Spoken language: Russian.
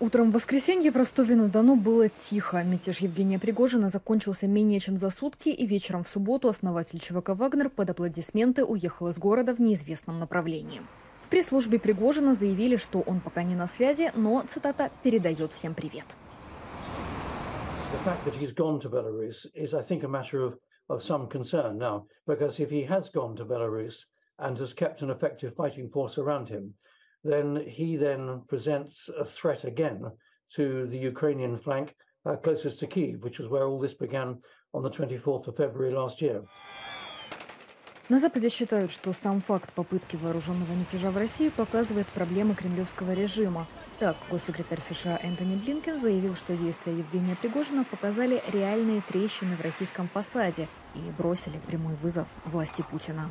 Утром в воскресенье в Ростове-на-Дону было тихо. Мятеж Евгения Пригожина закончился менее чем за сутки, и вечером в субботу основатель ЧВК «Вагнер» под аплодисменты уехал из города в неизвестном направлении. В пресс-службе Пригожина заявили, что он пока не на связи, но, цитата, «передает всем привет». Of, then he then presents a threat again to the Ukrainian flank uh, closest to Kiev, which was where all this began on the 24th of February last year. На Западе считают, что сам факт попытки вооруженного мятежа в России показывает проблемы кремлевского режима. Так, госсекретарь США Энтони Блинкен заявил, что действия Евгения Пригожина показали реальные трещины в российском фасаде и бросили прямой вызов власти Путина.